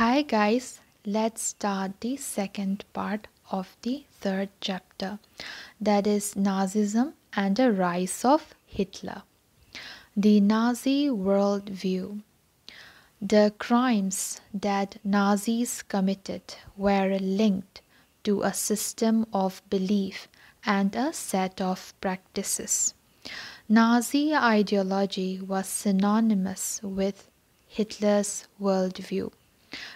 Hi guys, let's start the second part of the third chapter that is Nazism and the rise of Hitler. The Nazi worldview. The crimes that Nazis committed were linked to a system of belief and a set of practices. Nazi ideology was synonymous with Hitler's worldview.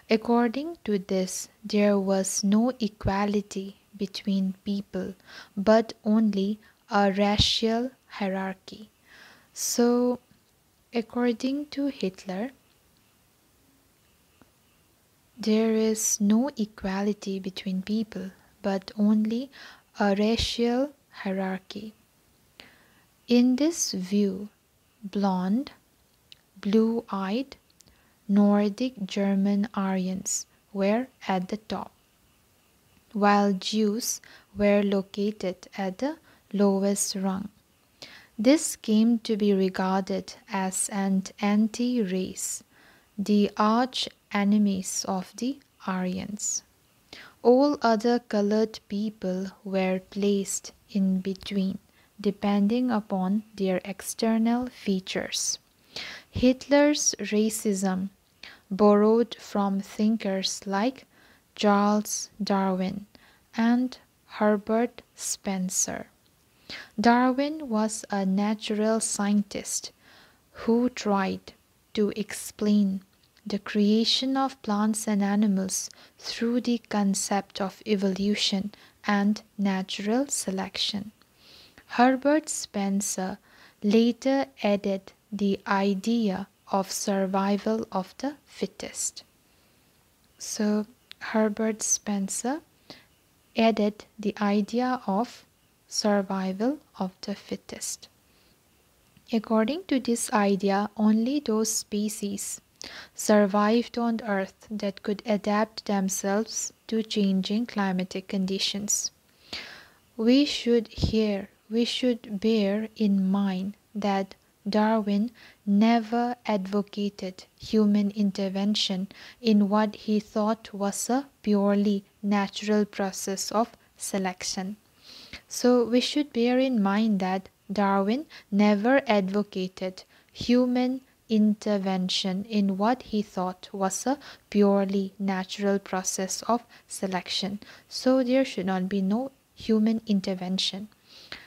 According to this, there was no equality between people, but only a racial hierarchy. So, according to Hitler, there is no equality between people, but only a racial hierarchy. In this view, blonde, blue eyed, Nordic German Aryans were at the top, while Jews were located at the lowest rung. This came to be regarded as an anti race, the arch enemies of the Aryans. All other colored people were placed in between, depending upon their external features. Hitler's racism borrowed from thinkers like Charles Darwin and Herbert Spencer. Darwin was a natural scientist who tried to explain the creation of plants and animals through the concept of evolution and natural selection. Herbert Spencer later added the idea of survival of the fittest. So, Herbert Spencer added the idea of survival of the fittest. According to this idea, only those species survived on Earth that could adapt themselves to changing climatic conditions. We should here we should bear in mind that Darwin never advocated human intervention in what he thought was a purely natural process of selection. So we should bear in mind that Darwin never advocated human intervention in what he thought was a purely natural process of selection. So there should not be no human intervention.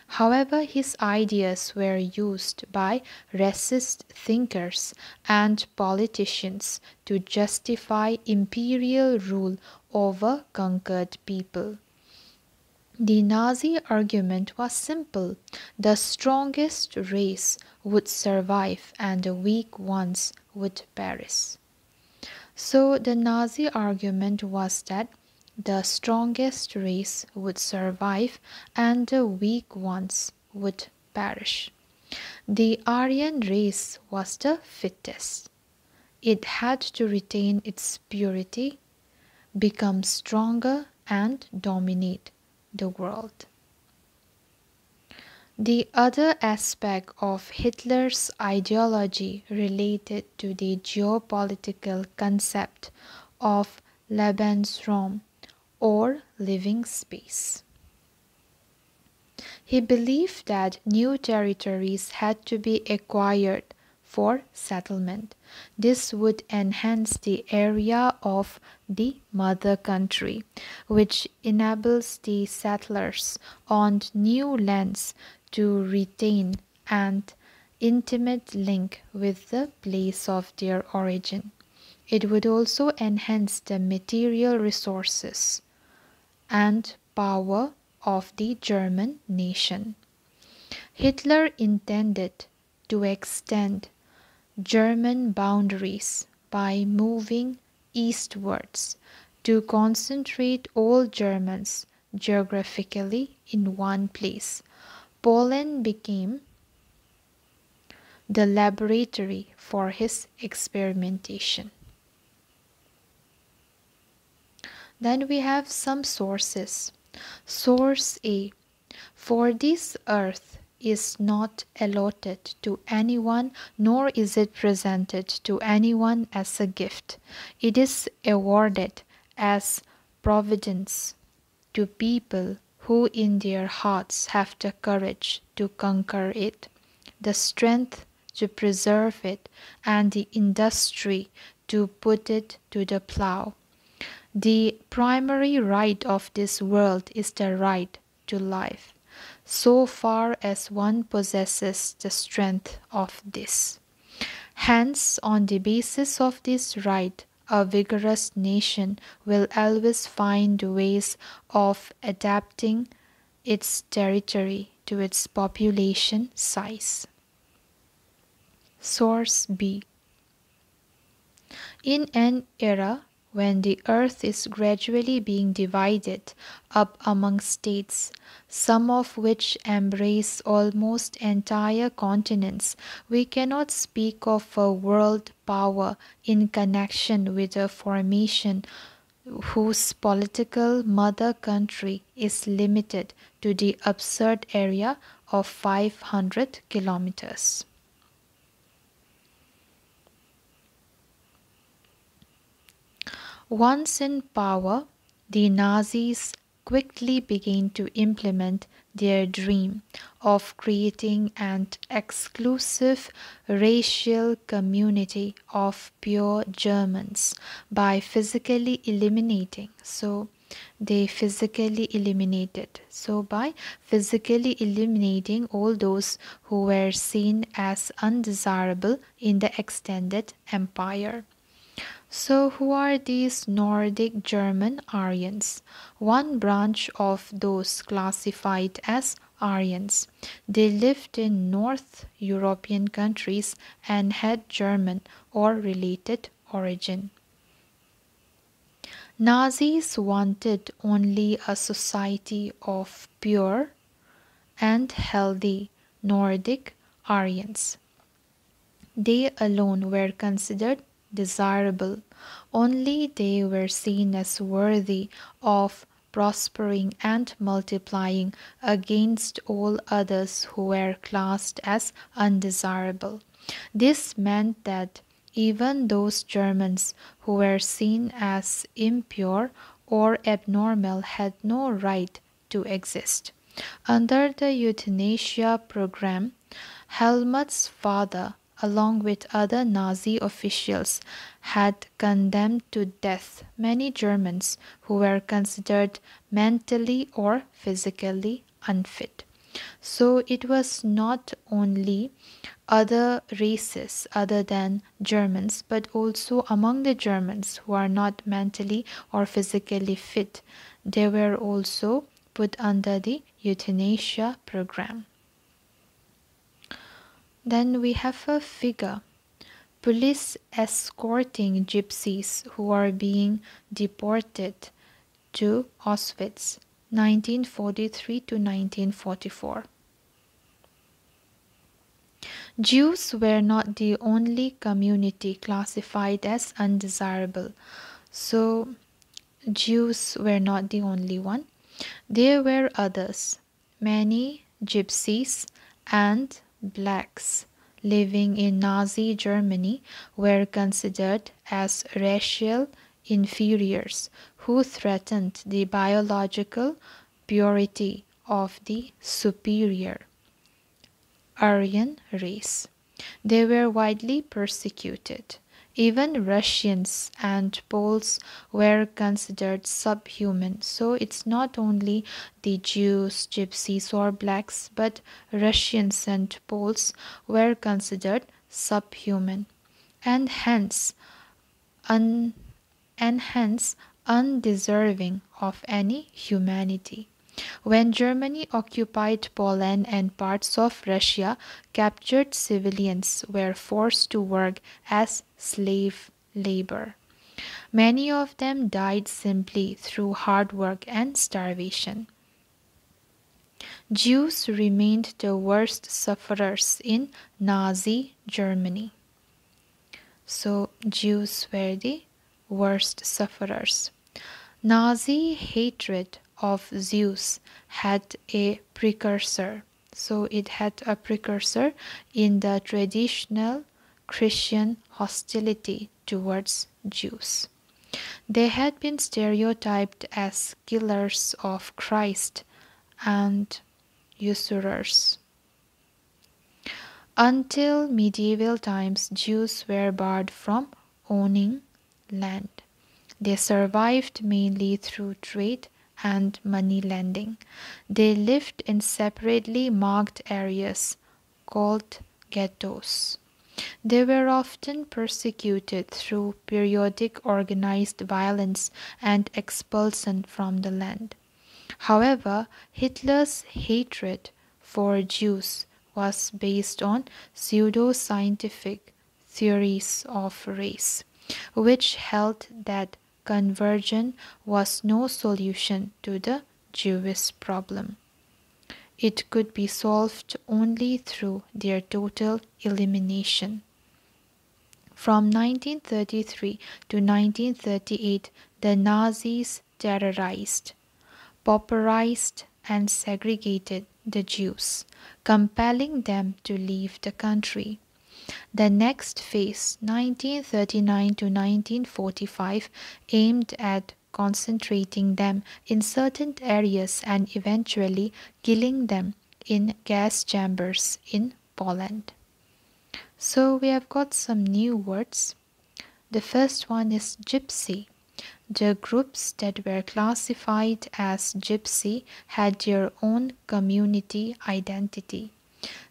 However, his ideas were used by racist thinkers and politicians to justify imperial rule over conquered people. The Nazi argument was simple the strongest race would survive and the weak ones would perish. So, the Nazi argument was that the strongest race would survive and the weak ones would perish. The Aryan race was the fittest. It had to retain its purity, become stronger, and dominate the world. The other aspect of Hitler's ideology related to the geopolitical concept of Lebensraum or living space. He believed that new territories had to be acquired for settlement. This would enhance the area of the mother country, which enables the settlers on new lands to retain an intimate link with the place of their origin. It would also enhance the material resources and power of the German nation. Hitler intended to extend German boundaries by moving eastwards to concentrate all Germans geographically in one place. Poland became the laboratory for his experimentation. Then we have some sources. Source A For this earth is not allotted to anyone, nor is it presented to anyone as a gift. It is awarded as providence to people who in their hearts have the courage to conquer it, the strength to preserve it, and the industry to put it to the plough. The primary right of this world is the right to life so far as one possesses the strength of this. Hence, on the basis of this right, a vigorous nation will always find ways of adapting its territory to its population size. Source B In an era when the earth is gradually being divided up among states, some of which embrace almost entire continents, we cannot speak of a world power in connection with a formation whose political mother country is limited to the absurd area of 500 kilometers. Once in power, the Nazis quickly began to implement their dream of creating an exclusive racial community of pure Germans by physically eliminating. So, they physically eliminated. So, by physically eliminating all those who were seen as undesirable in the extended empire. So, who are these Nordic German Aryans? One branch of those classified as Aryans. They lived in North European countries and had German or related origin. Nazis wanted only a society of pure and healthy Nordic Aryans. They alone were considered desirable. Only they were seen as worthy of prospering and multiplying against all others who were classed as undesirable. This meant that even those Germans who were seen as impure or abnormal had no right to exist. Under the euthanasia program, Helmuth's father along with other Nazi officials, had condemned to death many Germans who were considered mentally or physically unfit. So it was not only other races other than Germans, but also among the Germans who are not mentally or physically fit. They were also put under the euthanasia program. Then we have a figure police escorting gypsies who are being deported to Auschwitz 1943 to 1944. Jews were not the only community classified as undesirable. So, Jews were not the only one. There were others, many gypsies and blacks living in Nazi Germany were considered as racial inferiors who threatened the biological purity of the superior Aryan race. They were widely persecuted. Even Russians and Poles were considered subhuman. So it's not only the Jews, Gypsies, or blacks, but Russians and Poles were considered subhuman and hence un, and hence undeserving of any humanity. When Germany occupied Poland and parts of Russia, captured civilians were forced to work as slave labor. Many of them died simply through hard work and starvation. Jews remained the worst sufferers in Nazi Germany. So, Jews were the worst sufferers. Nazi hatred of Jews had a precursor. so it had a precursor in the traditional Christian hostility towards Jews. They had been stereotyped as killers of Christ and usurers. Until medieval times, Jews were barred from owning land. They survived mainly through trade and money lending. They lived in separately marked areas called ghettos. They were often persecuted through periodic organized violence and expulsion from the land. However, Hitler's hatred for Jews was based on pseudo scientific theories of race, which held that conversion was no solution to the Jewish problem. It could be solved only through their total elimination. From 1933 to 1938, the Nazis terrorized, pauperized, and segregated the Jews, compelling them to leave the country. The next phase, 1939 to 1945, aimed at concentrating them in certain areas and eventually killing them in gas chambers in Poland. So we have got some new words. The first one is gypsy. The groups that were classified as gypsy had their own community identity.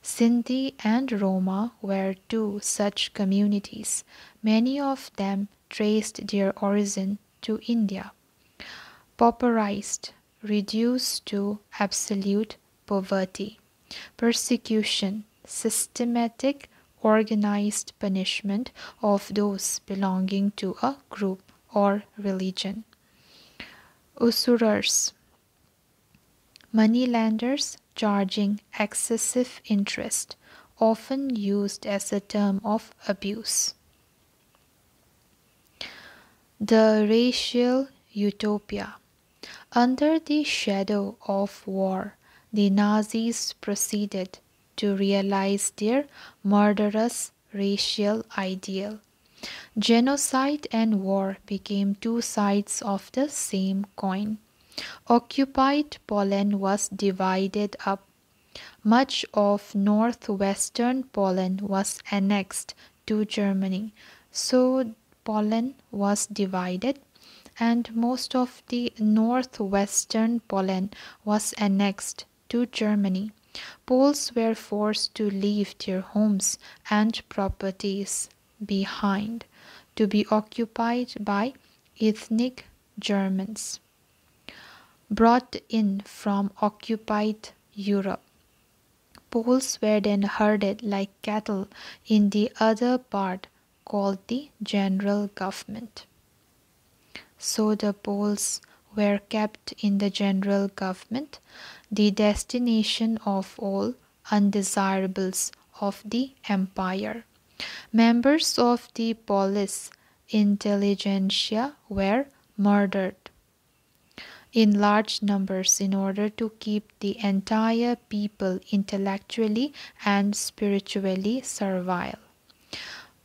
Sinti and Roma were two such communities. Many of them traced their origin to India. Pauperized, reduced to absolute poverty. Persecution, systematic, organized punishment of those belonging to a group or religion. Usurers, moneylenders charging excessive interest, often used as a term of abuse. The racial utopia. Under the shadow of war, the Nazis proceeded to realize their murderous racial ideal. Genocide and war became two sides of the same coin. Occupied Poland was divided up. Much of northwestern Poland was annexed to Germany. So Poland was divided and most of the northwestern Poland was annexed to Germany. Poles were forced to leave their homes and properties behind to be occupied by ethnic Germans brought in from occupied Europe. Poles were then herded like cattle in the other part called the general government. So the Poles were kept in the general government, the destination of all undesirables of the empire. Members of the Polish intelligentsia were murdered in large numbers in order to keep the entire people intellectually and spiritually servile.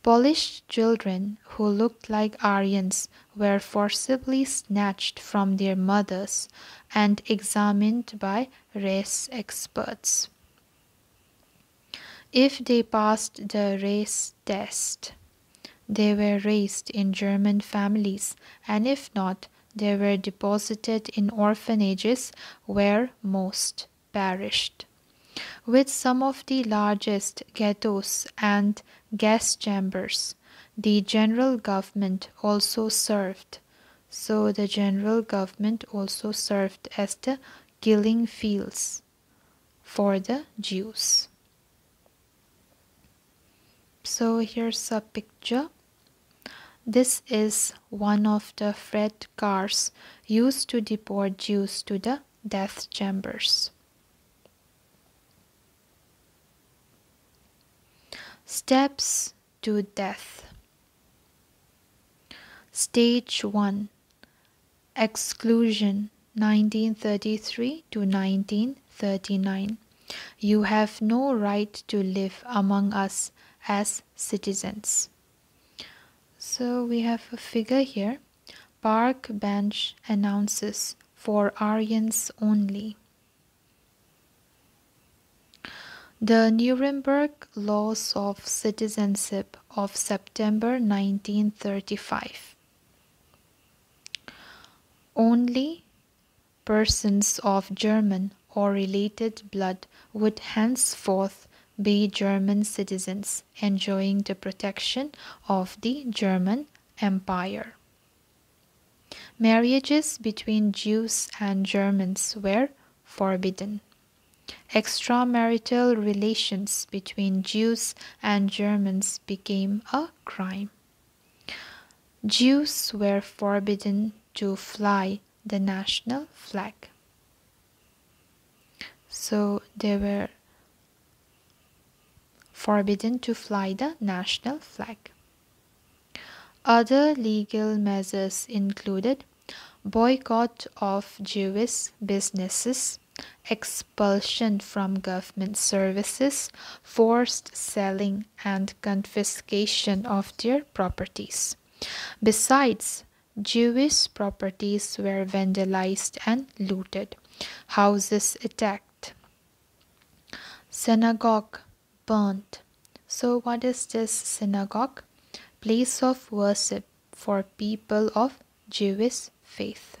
Polish children who looked like Aryans were forcibly snatched from their mothers and examined by race experts. If they passed the race test, they were raised in German families, and if not, they were deposited in orphanages where most perished. With some of the largest ghettos and gas chambers, the general government also served. So the general government also served as the killing fields for the Jews. So here's a picture this is one of the freight cars used to deport Jews to the death chambers. Steps to death. Stage 1 Exclusion 1933 to 1939. You have no right to live among us as citizens. So we have a figure here. Park bench announces for Aryans only. The Nuremberg Laws of Citizenship of September 1935. Only persons of German or related blood would henceforth be German citizens enjoying the protection of the German Empire. Marriages between Jews and Germans were forbidden. Extramarital relations between Jews and Germans became a crime. Jews were forbidden to fly the national flag. So they were forbidden to fly the national flag. Other legal measures included boycott of Jewish businesses, expulsion from government services, forced selling, and confiscation of their properties. Besides, Jewish properties were vandalized and looted, houses attacked, synagogue burnt. So, what is this synagogue? Place of worship for people of Jewish faith.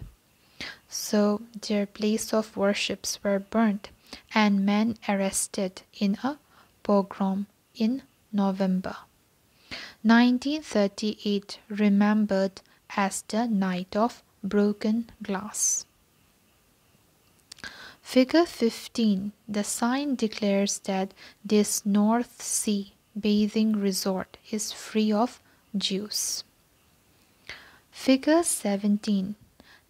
So, their place of worships were burnt and men arrested in a pogrom in November. 1938 remembered as the night of broken glass. Figure 15 The sign declares that this North Sea bathing resort is free of Jews. Figure 17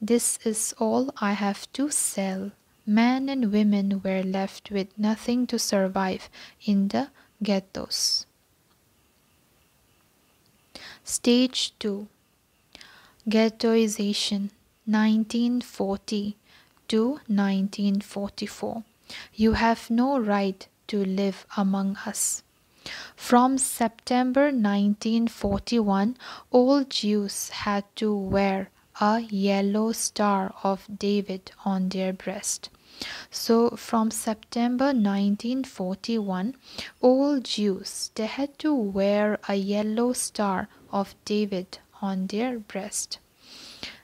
This is all I have to sell. Men and women were left with nothing to survive in the ghettos. Stage 2 Ghettoization 1940 to 1944. You have no right to live among us. From September 1941, all Jews had to wear a yellow star of David on their breast. So from September 1941, all Jews they had to wear a yellow star of David on their breast.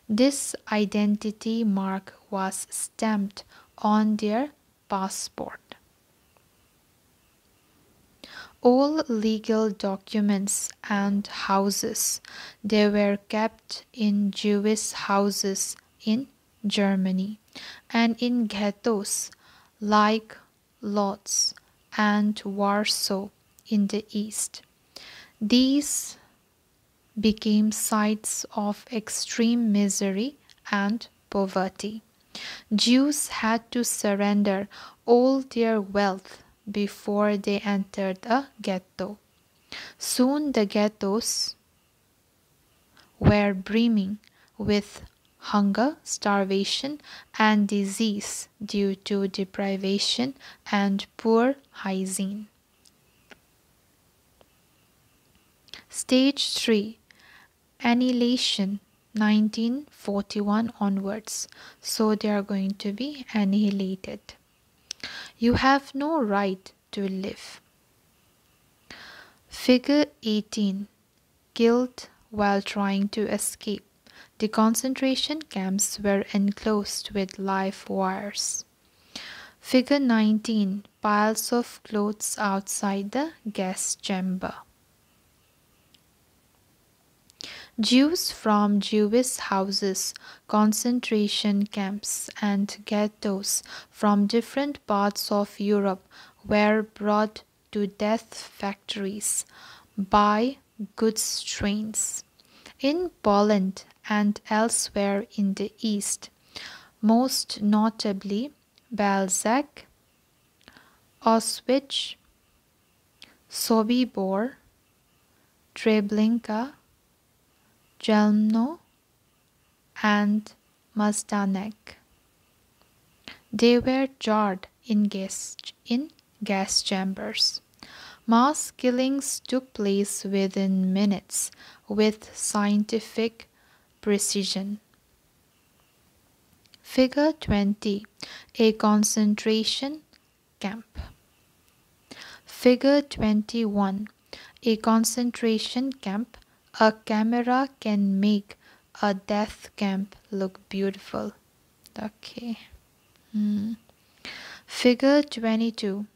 This identity mark was stamped on their passport. All legal documents and houses they were kept in Jewish houses in Germany and in ghettos like Lodz and Warsaw in the east. These became sites of extreme misery and poverty. Jews had to surrender all their wealth before they entered a ghetto. Soon the ghettos were brimming with hunger, starvation, and disease due to deprivation and poor hygiene. Stage 3 Annihilation 1941 onwards. So they are going to be annihilated. You have no right to live. Figure 18 Guilt while trying to escape. The concentration camps were enclosed with live wires. Figure 19 Piles of clothes outside the gas chamber. Jews from Jewish houses, concentration camps, and ghettos from different parts of Europe were brought to death factories by goods trains. In Poland and elsewhere in the East, most notably Belzec, Auschwitz, Sobibor, Treblinka, Chelmno, and Majdanek. They were jarred in gas, in gas chambers. Mass killings took place within minutes with scientific precision. Figure 20 A concentration camp. Figure 21 A concentration camp. A camera can make a death camp look beautiful. Okay. Hmm. Figure 22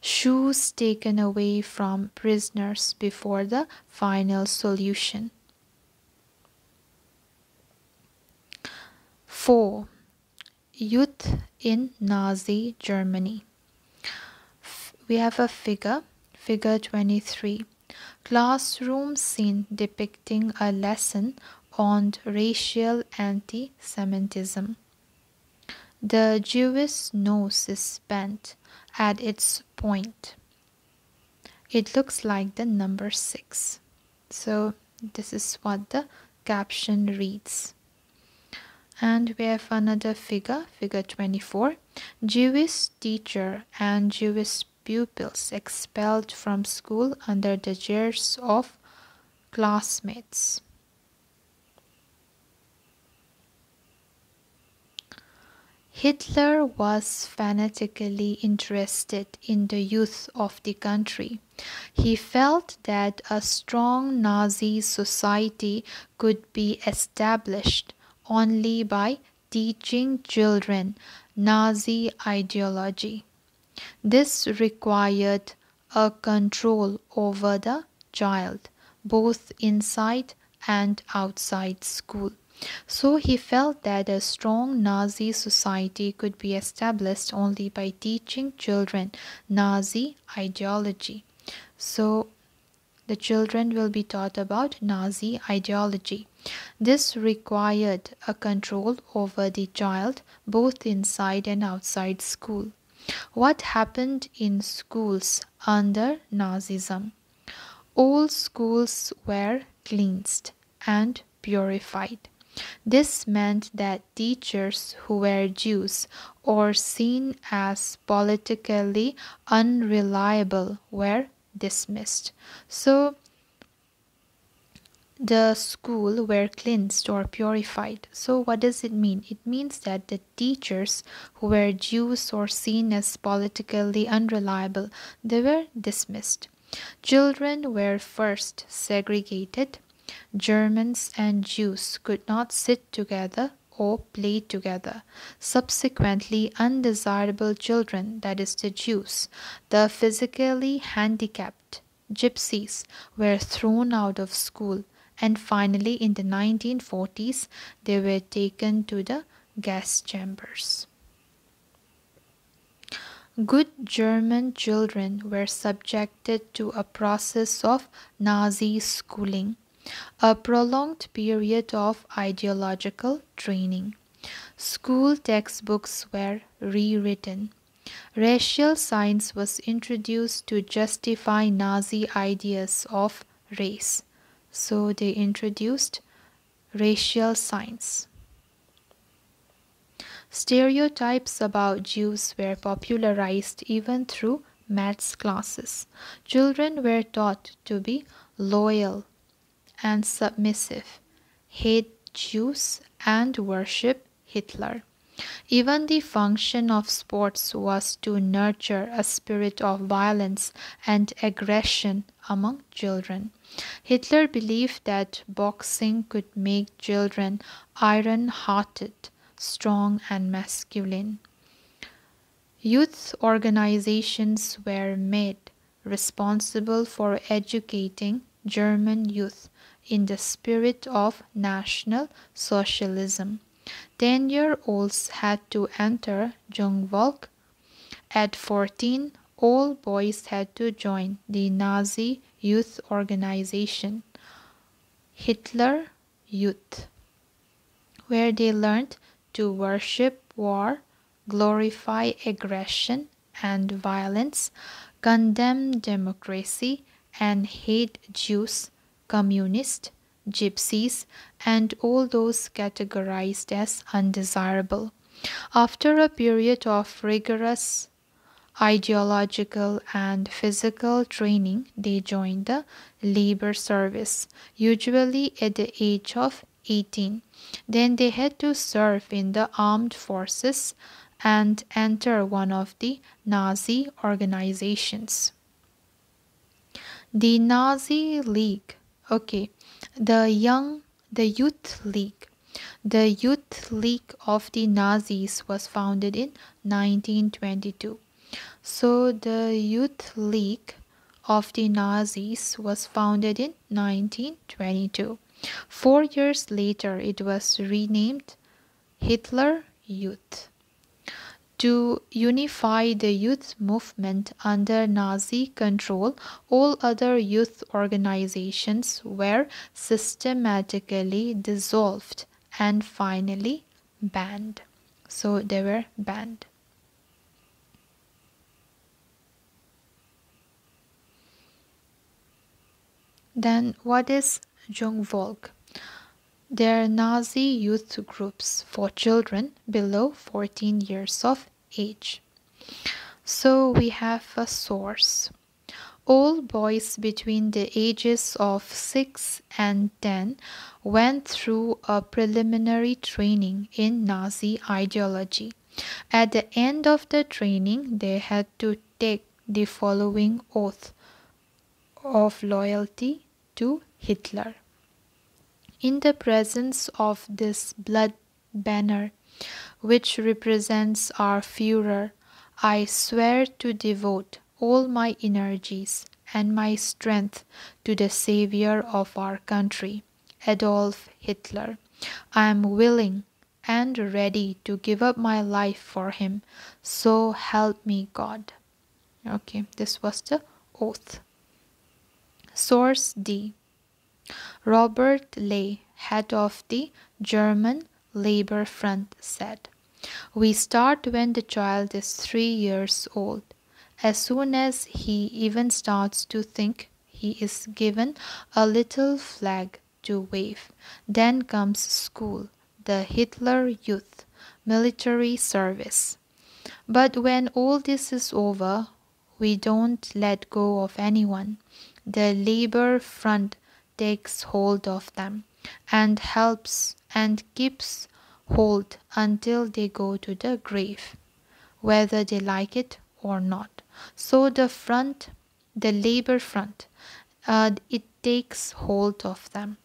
shoes taken away from prisoners before the final solution. 4. Youth in Nazi Germany. We have a figure, figure 23. Classroom scene depicting a lesson on racial anti Semitism. The Jewish nose is bent at its point. It looks like the number 6. So this is what the caption reads. And we have another figure, figure 24. Jewish teacher and Jewish pupils expelled from school under the jeers of classmates. Hitler was fanatically interested in the youth of the country. He felt that a strong Nazi society could be established only by teaching children Nazi ideology. This required a control over the child, both inside and outside school. So he felt that a strong Nazi society could be established only by teaching children Nazi ideology. So the children will be taught about Nazi ideology. This required a control over the child both inside and outside school. What happened in schools under Nazism? All schools were cleansed and purified. This meant that teachers who were Jews or seen as politically unreliable were dismissed. So the school were cleansed or purified. So, what does it mean? It means that the teachers who were Jews or seen as politically unreliable, they were dismissed. Children were first segregated Germans and Jews could not sit together or play together. Subsequently, undesirable children, that is, the Jews, the physically handicapped gypsies, were thrown out of school, and finally, in the 1940s, they were taken to the gas chambers. Good German children were subjected to a process of Nazi schooling a prolonged period of ideological training. School textbooks were rewritten. Racial science was introduced to justify Nazi ideas of race. So they introduced racial science. Stereotypes about Jews were popularized even through maths classes. Children were taught to be loyal, and submissive, hate Jews, and worship Hitler. Even the function of sports was to nurture a spirit of violence and aggression among children. Hitler believed that boxing could make children iron hearted, strong, and masculine. Youth organizations were made responsible for educating German youth in the spirit of National Socialism. 10 year olds had to enter Jungvolk. At 14, all boys had to join the Nazi youth organization, Hitler Youth, where they learned to worship war, glorify aggression and violence, condemn democracy, and hate Jews communists, gypsies, and all those categorized as undesirable. After a period of rigorous ideological and physical training, they joined the labor service, usually at the age of 18. Then they had to serve in the armed forces and enter one of the Nazi organizations. The Nazi League, okay, the young, the Youth League. The Youth League of the Nazis was founded in 1922. So the Youth League of the Nazis was founded in 1922. Four years later, it was renamed Hitler Youth. To unify the youth movement under Nazi control, all other youth organizations were systematically dissolved and finally banned. So they were banned. Then, what is Jungvolk? They're Nazi youth groups for children below 14 years of age. So, we have a source. All boys between the ages of 6 and 10 went through a preliminary training in Nazi ideology. At the end of the training, they had to take the following oath of loyalty to Hitler. In the presence of this blood banner, which represents our Führer, I swear to devote all my energies and my strength to the savior of our country, Adolf Hitler. I am willing and ready to give up my life for him. So help me God. Okay, this was the oath. Source D. Robert Ley, head of the German Labor Front, said, We start when the child is three years old. As soon as he even starts to think, he is given a little flag to wave. Then comes school, the Hitler Youth, military service. But when all this is over, we don't let go of anyone the labor front takes hold of them and helps and keeps hold until they go to the grave, whether they like it or not. So the front, the labor front, uh, it takes hold of them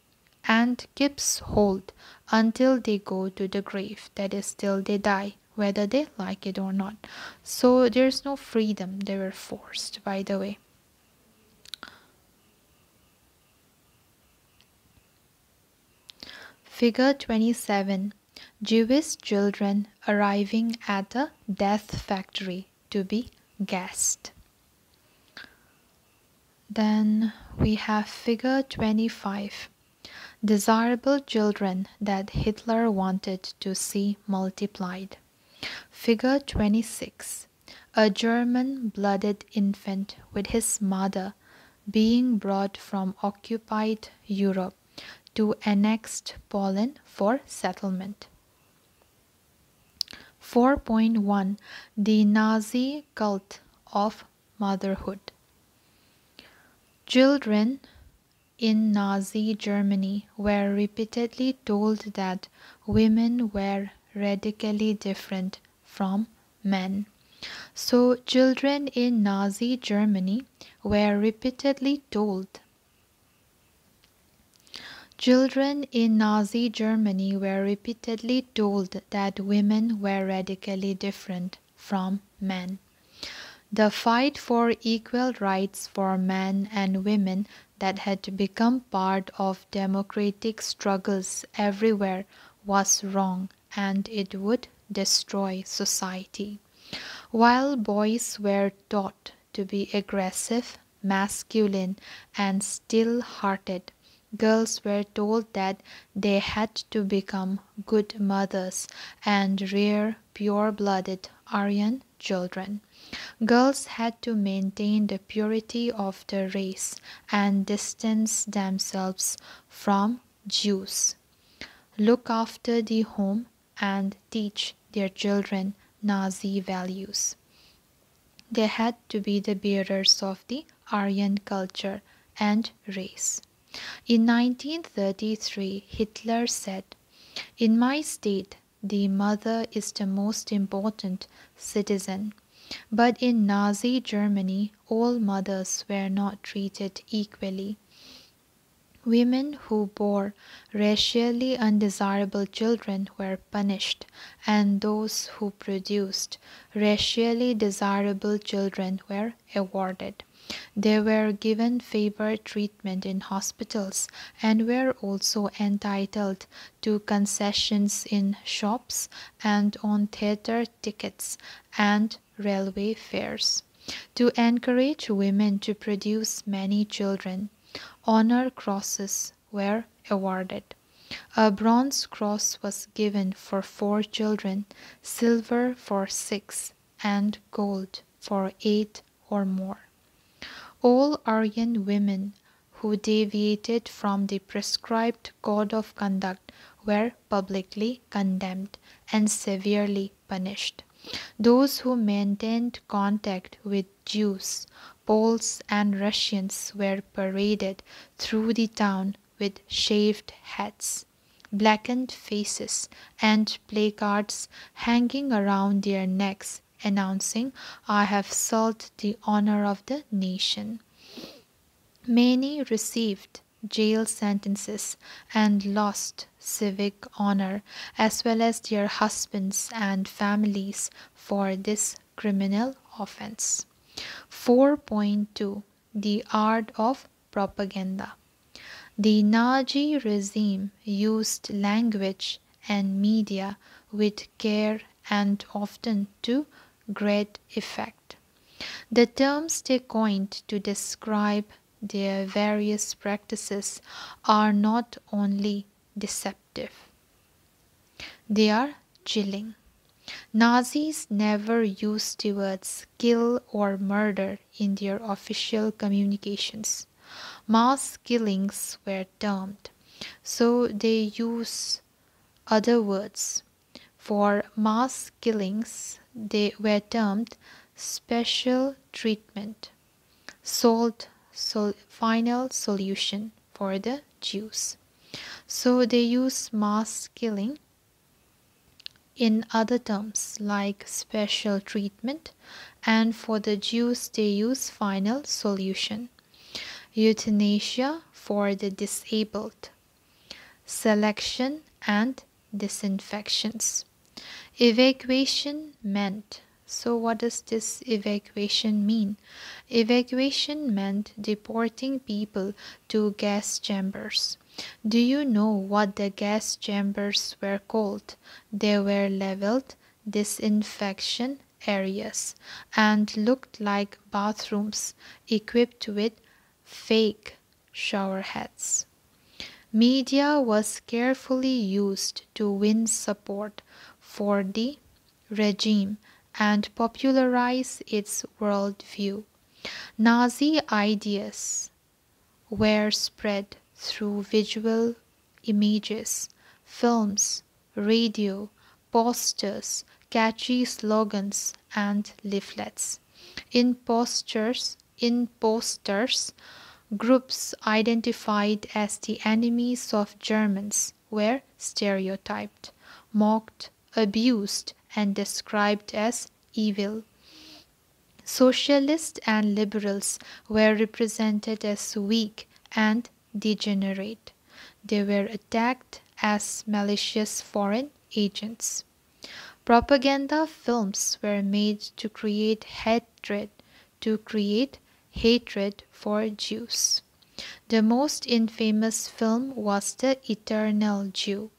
and keeps hold until they go to the grave, that is, till they die, whether they like it or not. So there's no freedom, they were forced, by the way. Figure 27 Jewish children arriving at a death factory to be gassed. Then we have figure 25 Desirable children that Hitler wanted to see multiplied. Figure 26 A German blooded infant with his mother being brought from occupied Europe to annexed Poland for settlement. 4.1 The Nazi Cult of Motherhood Children in Nazi Germany were repeatedly told that women were radically different from men. So, children in Nazi Germany were repeatedly told Children in Nazi Germany were repeatedly told that women were radically different from men. The fight for equal rights for men and women that had become part of democratic struggles everywhere was wrong and it would destroy society. While boys were taught to be aggressive, masculine, and still hearted, girls were told that they had to become good mothers and rear pure blooded Aryan children. Girls had to maintain the purity of the race and distance themselves from Jews, look after the home, and teach their children Nazi values. They had to be the bearers of the Aryan culture and race. In 1933, Hitler said, In my state, the mother is the most important citizen. But in Nazi Germany, all mothers were not treated equally. Women who bore racially undesirable children were punished, and those who produced racially desirable children were awarded. They were given favored treatment in hospitals and were also entitled to concessions in shops and on theater tickets and railway fares. To encourage women to produce many children, honor crosses were awarded. A bronze cross was given for four children, silver for six, and gold for eight or more. All Aryan women who deviated from the prescribed code of conduct were publicly condemned and severely punished. Those who maintained contact with Jews, Poles, and Russians were paraded through the town with shaved heads, blackened faces, and placards hanging around their necks announcing, I have served the honor of the nation. Many received jail sentences and lost civic honor, as well as their husbands and families, for this criminal offense. 4.2 The Art of Propaganda The Nazi regime used language and media with care and often to great effect. The terms they coined to describe their various practices are not only deceptive, they are chilling. Nazis never used the words kill or murder in their official communications. Mass killings were termed, so they use other words. For mass killings, they were termed special treatment, salt, sol- final solution for the Jews. So they use mass killing in other terms like special treatment, and for the Jews they use final solution. Euthanasia for the disabled, selection and disinfections. Evacuation meant. So, what does this evacuation mean? Evacuation meant deporting people to gas chambers. Do you know what the gas chambers were called? They were leveled disinfection areas and looked like bathrooms equipped with fake shower heads. Media was carefully used to win support for the regime and popularize its worldview. Nazi ideas were spread through visual images, films, radio, posters, catchy slogans, and leaflets. In posters, in posters, groups identified as the enemies of Germans were stereotyped, mocked, abused, and described as evil. Socialists and liberals were represented as weak and degenerate. They were attacked as malicious foreign agents. Propaganda films were made to create hatred, to create hatred for Jews. The most infamous film was The Eternal Jew.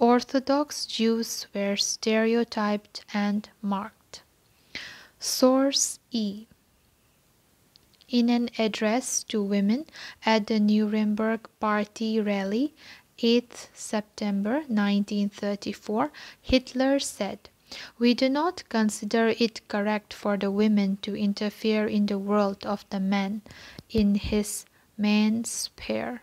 Orthodox Jews were stereotyped and marked. Source E. In an address to women at the Nuremberg Party rally, 8th September 1934, Hitler said, We do not consider it correct for the women to interfere in the world of the man in his man's sphere.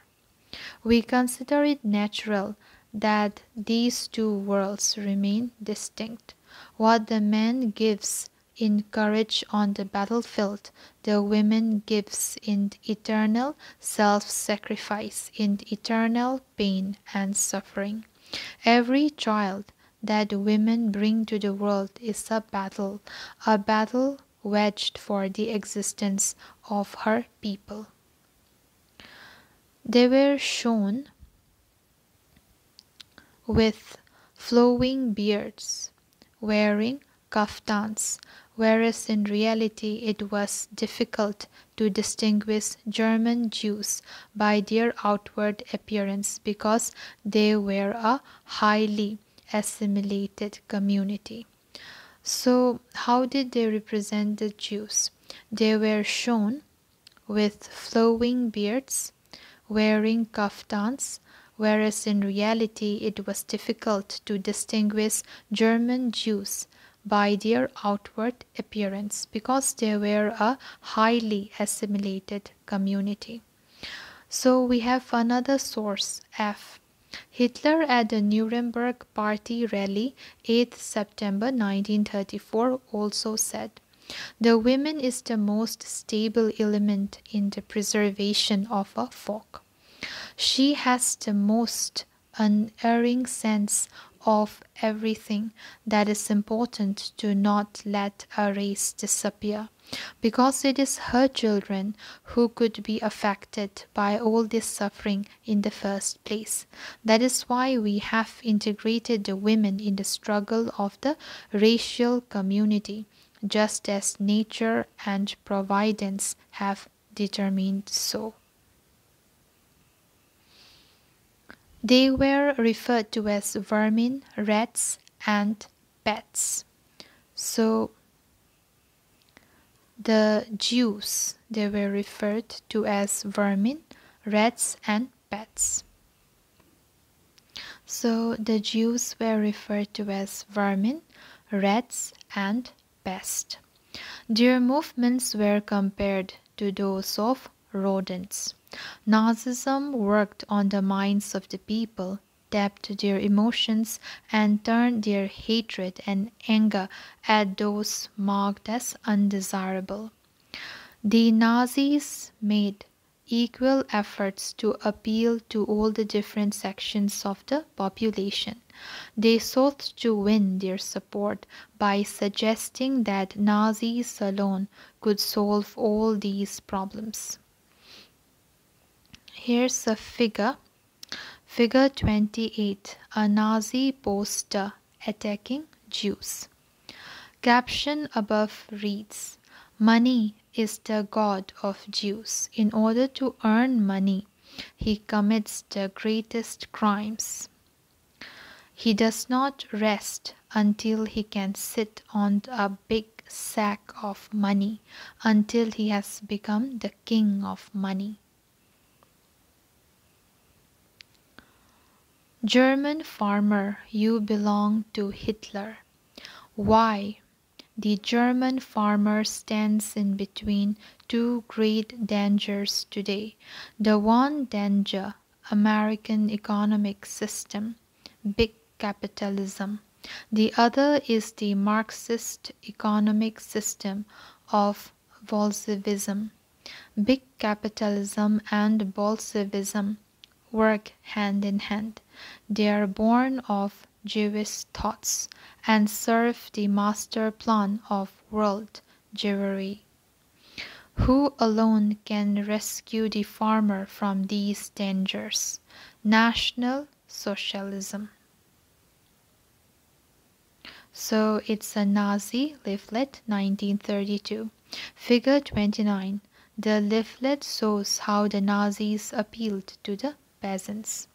We consider it natural that these two worlds remain distinct. What the man gives in courage on the battlefield, the woman gives in eternal self-sacrifice, in eternal pain and suffering. Every child that women bring to the world is a battle, a battle waged for the existence of her people. They were shown with flowing beards, wearing kaftans, whereas in reality it was difficult to distinguish German Jews by their outward appearance because they were a highly assimilated community. So, how did they represent the Jews? They were shown with flowing beards, wearing kaftans, whereas in reality it was difficult to distinguish German Jews by their outward appearance because they were a highly assimilated community. So we have another source F. Hitler at the Nuremberg Party rally 8 September 1934 also said, The women is the most stable element in the preservation of a folk. She has the most unerring sense of everything that is important to not let a race disappear because it is her children who could be affected by all this suffering in the first place. That is why we have integrated the women in the struggle of the racial community, just as nature and providence have determined so. They were referred to as vermin, rats, and pets. So the Jews, they were referred to as vermin, rats, and pets. So the Jews were referred to as vermin, rats, and pest. Their movements were compared to those of rodents. Nazism worked on the minds of the people, tapped their emotions, and turned their hatred and anger at those marked as undesirable. The Nazis made equal efforts to appeal to all the different sections of the population. They sought to win their support by suggesting that Nazis alone could solve all these problems here's a figure. Figure 28 a nazi poster attacking jews. Caption above reads money is the god of jews. In order to earn money he commits the greatest crimes. He does not rest until he can sit on a big sack of money until he has become the king of money German farmer, you belong to Hitler. Why? The German farmer stands in between two great dangers today. The one danger, American economic system, big capitalism. The other is the Marxist economic system of Bolshevism. Big capitalism and Bolshevism work hand in hand. They are born of Jewish thoughts and serve the master plan of world Jewry. Who alone can rescue the farmer from these dangers? National Socialism. So it's a Nazi leaflet 1932. Figure 29. The leaflet shows how the Nazis appealed to the peasants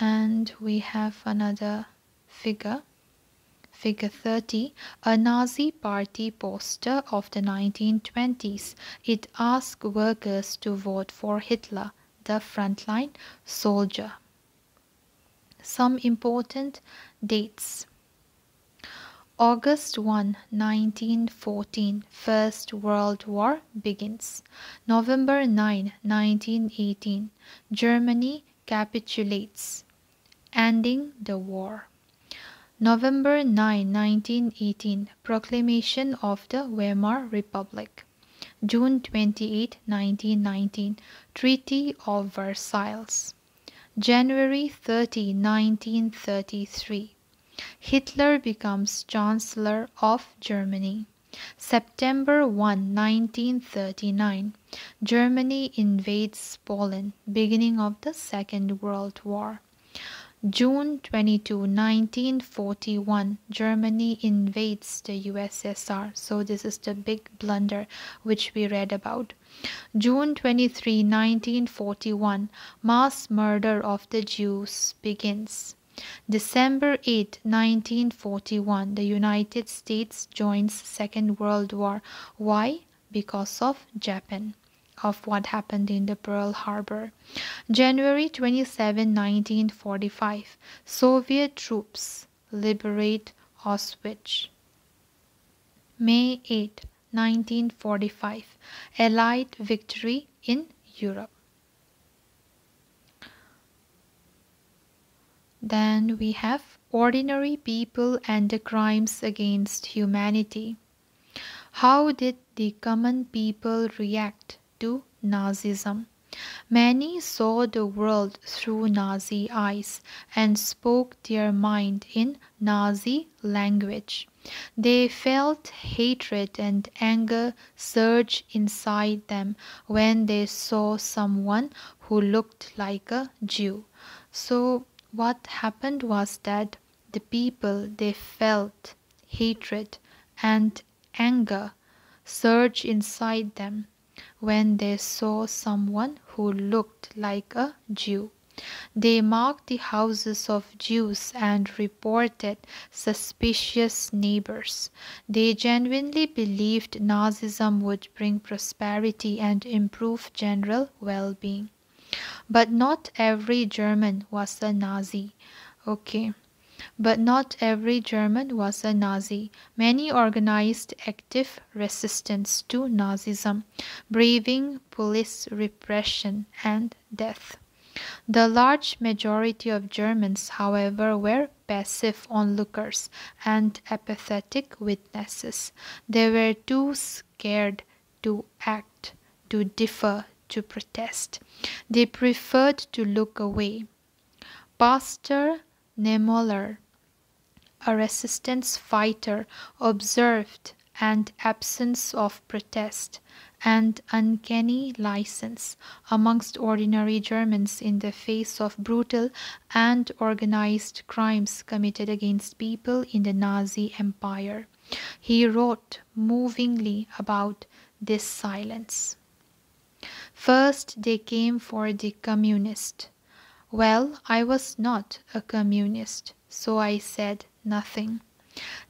and we have another figure figure 30 a nazi party poster of the 1920s it asked workers to vote for hitler the frontline soldier. Some important dates. August 1, 1914, First World War begins. November 9, 1918, Germany capitulates ending the war. November 9, 1918 Proclamation of the Weimar Republic. June 28, 1919 Treaty of Versailles. January 30, 1933 Hitler becomes Chancellor of Germany. September 1, 1939 Germany invades Poland, beginning of the Second World War. June 22, 1941, Germany invades the USSR. So, this is the big blunder which we read about. June 23, 1941, mass murder of the Jews begins. December 8, 1941, the United States joins Second World War. Why? Because of Japan of what happened in the Pearl Harbor. January 27, 1945, Soviet troops liberate Auschwitz. May 8, 1945, Allied victory in Europe. Then we have ordinary people and the crimes against humanity. How did the common people react to Nazism. Many saw the world through Nazi eyes and spoke their mind in Nazi language. They felt hatred and anger surge inside them when they saw someone who looked like a Jew. So, what happened was that the people they felt hatred and anger surge inside them when they saw someone who looked like a Jew. They marked the houses of Jews and reported suspicious neighbors. They genuinely believed Nazism would bring prosperity and improve general well being. But not every German was a Nazi. Okay. But not every German was a Nazi. Many organized active resistance to Nazism, braving police repression and death. The large majority of Germans, however, were passive onlookers and apathetic witnesses. They were too scared to act, to differ, to protest. They preferred to look away. Pastor Niemöller, a resistance fighter, observed an absence of protest and uncanny license amongst ordinary Germans in the face of brutal and organized crimes committed against people in the Nazi Empire. He wrote movingly about this silence. First, they came for the communist well, I was not a communist, so I said nothing.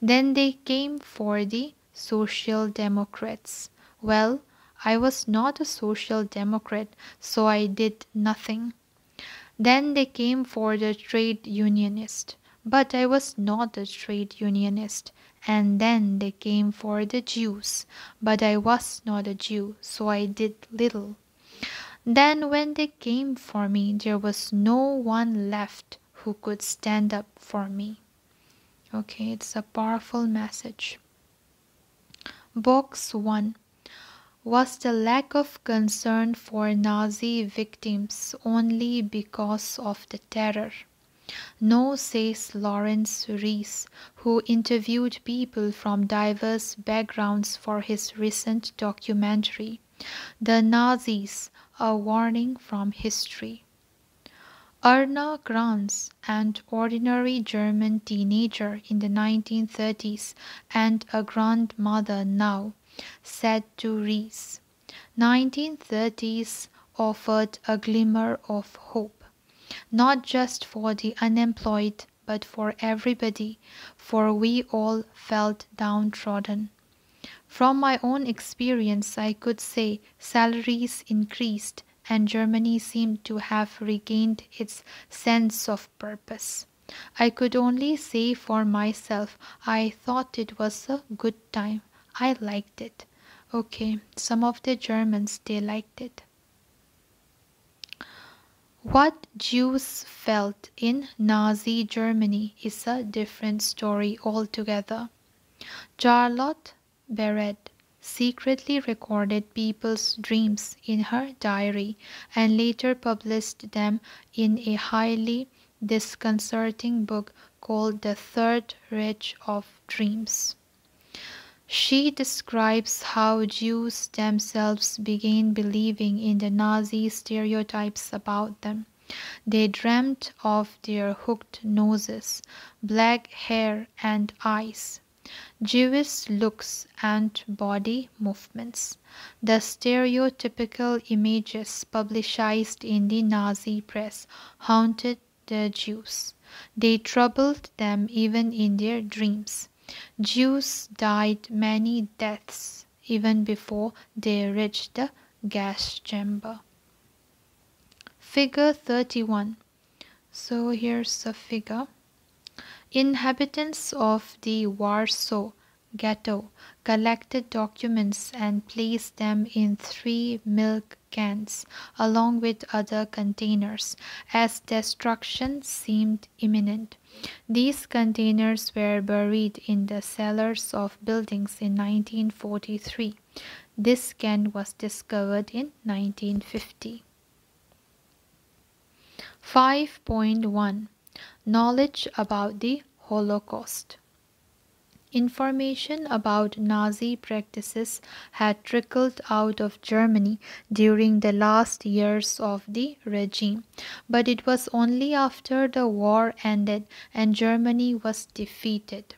Then they came for the Social Democrats. Well, I was not a Social Democrat, so I did nothing. Then they came for the trade unionist, but I was not a trade unionist. And then they came for the Jews, but I was not a Jew, so I did little. Then, when they came for me, there was no one left who could stand up for me. Okay, it's a powerful message. Box 1 Was the lack of concern for Nazi victims only because of the terror? No, says Lawrence Rees, who interviewed people from diverse backgrounds for his recent documentary. The Nazis a warning from history. Erna Kranz, an ordinary German teenager in the 1930s and a grandmother now, said to Rees, 1930s offered a glimmer of hope, not just for the unemployed, but for everybody, for we all felt downtrodden. From my own experience, I could say salaries increased and Germany seemed to have regained its sense of purpose. I could only say for myself, I thought it was a good time. I liked it. Okay, some of the Germans, they liked it. What Jews felt in Nazi Germany is a different story altogether. Charlotte Beradt secretly recorded people's dreams in her diary and later published them in a highly disconcerting book called The Third Reich of Dreams. She describes how Jews themselves began believing in the Nazi stereotypes about them. They dreamt of their hooked noses, black hair and eyes, Jewish looks and body movements. The stereotypical images publicized in the Nazi press haunted the Jews. They troubled them even in their dreams. Jews died many deaths even before they reached the gas chamber. Figure 31. So here's a figure. Inhabitants of the Warsaw Ghetto collected documents and placed them in three milk cans along with other containers as destruction seemed imminent. These containers were buried in the cellars of buildings in 1943. This can was discovered in 1950. 5.1 Knowledge about the Holocaust Information about Nazi practices had trickled out of Germany during the last years of the regime, but it was only after the war ended and Germany was defeated.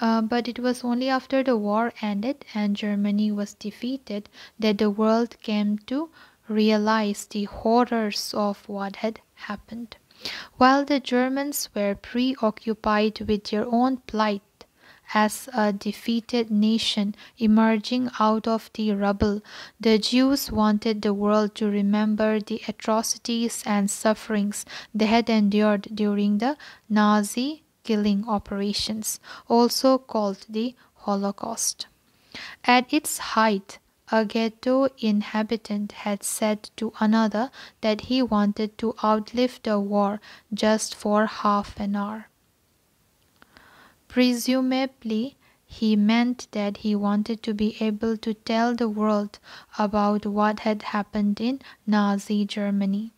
Uh, but it was only after the war ended and Germany was defeated that the world came to realize the horrors of what had happened. While the Germans were preoccupied with their own plight, as a defeated nation emerging out of the rubble, the Jews wanted the world to remember the atrocities and sufferings they had endured during the Nazi killing operations, also called the Holocaust. At its height, a ghetto inhabitant had said to another that he wanted to outlive the war just for half an hour. Presumably, he meant that he wanted to be able to tell the world about what had happened in Nazi Germany.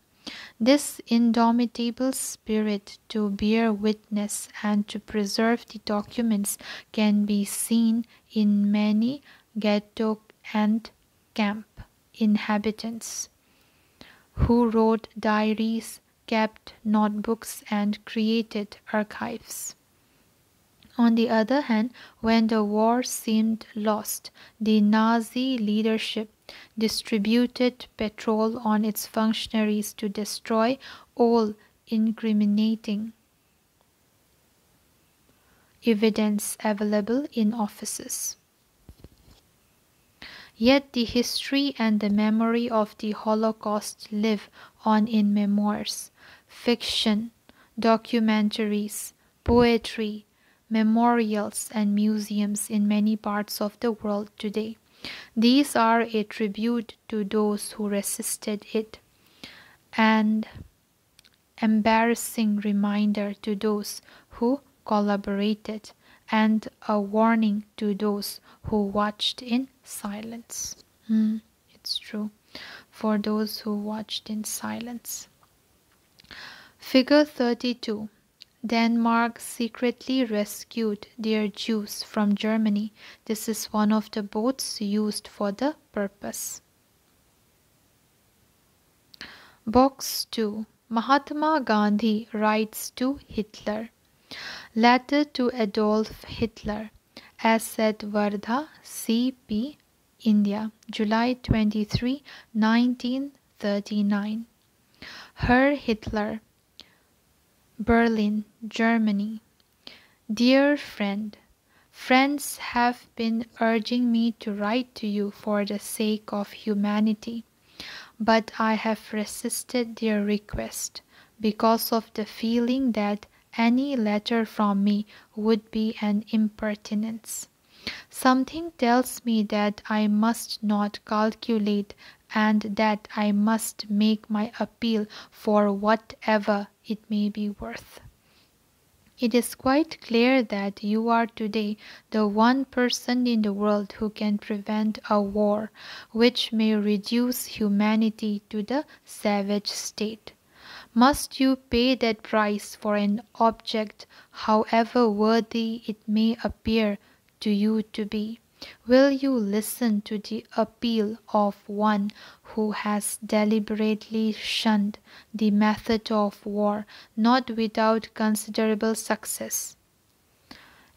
This indomitable spirit to bear witness and to preserve the documents can be seen in many ghetto and camp inhabitants who wrote diaries, kept notebooks, and created archives. On the other hand, when the war seemed lost, the Nazi leadership distributed petrol on its functionaries to destroy all incriminating evidence available in offices. Yet the history and the memory of the Holocaust live on in memoirs, fiction, documentaries, poetry, memorials, and museums in many parts of the world today. These are a tribute to those who resisted it and embarrassing reminder to those who collaborated and a warning to those who watched in silence. Mm, it's true for those who watched in silence. Figure 32 Denmark secretly rescued their Jews from Germany. This is one of the boats used for the purpose. Box 2 Mahatma Gandhi writes to Hitler. Letter to Adolf Hitler. Asad Wardha, C.P. India, July 23, 1939. Herr Hitler, Berlin, Germany. Dear friend, friends have been urging me to write to you for the sake of humanity, but I have resisted their request because of the feeling that any letter from me would be an impertinence. Something tells me that I must not calculate and that I must make my appeal for whatever it may be worth. It is quite clear that you are today the one person in the world who can prevent a war which may reduce humanity to the savage state. Must you pay that price for an object, however worthy it may appear to you to be? Will you listen to the appeal of one who has deliberately shunned the method of war, not without considerable success?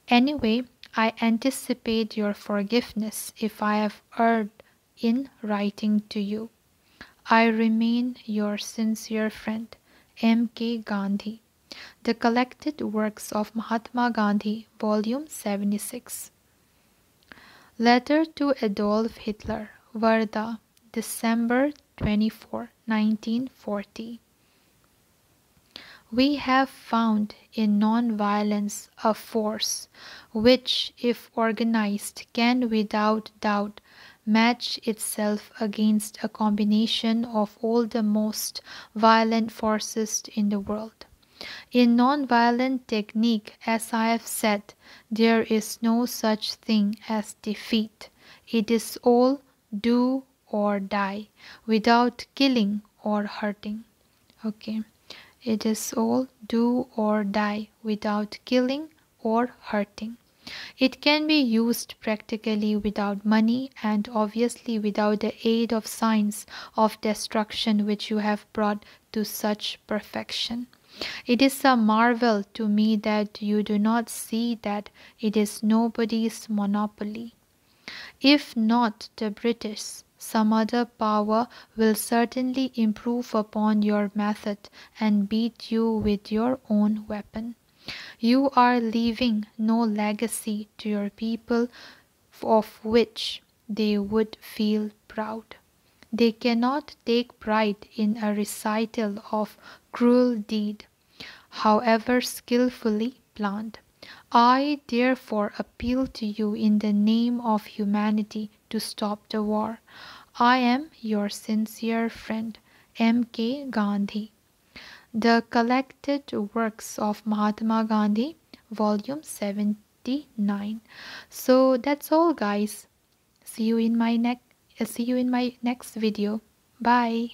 Anyway, I anticipate your forgiveness if I have erred in writing to you. I remain your sincere friend, M. K. Gandhi. The Collected Works of Mahatma Gandhi, Volume 76. Letter to Adolf Hitler, Wardha, December 24, 1940. We have found in non-violence a force which, if organized, can without doubt match itself against a combination of all the most violent forces in the world. In non-violent technique, as I have said, there is no such thing as defeat. It is all do or die without killing or hurting. Okay. It is all do or die without killing or hurting. It can be used practically without money and obviously without the aid of science of destruction which you have brought to such perfection. It is a marvel to me that you do not see that it is nobody's monopoly. If not the British, some other power will certainly improve upon your method and beat you with your own weapon. You are leaving no legacy to your people of which they would feel proud. They cannot take pride in a recital of cruel deed, however skilfully planned. I therefore appeal to you in the name of humanity to stop the war. I am your sincere friend, M. K. Gandhi. The Collected Works of Mahatma Gandhi, Volume 79. So that's all, guys. See you in my next. See you in my next video. Bye.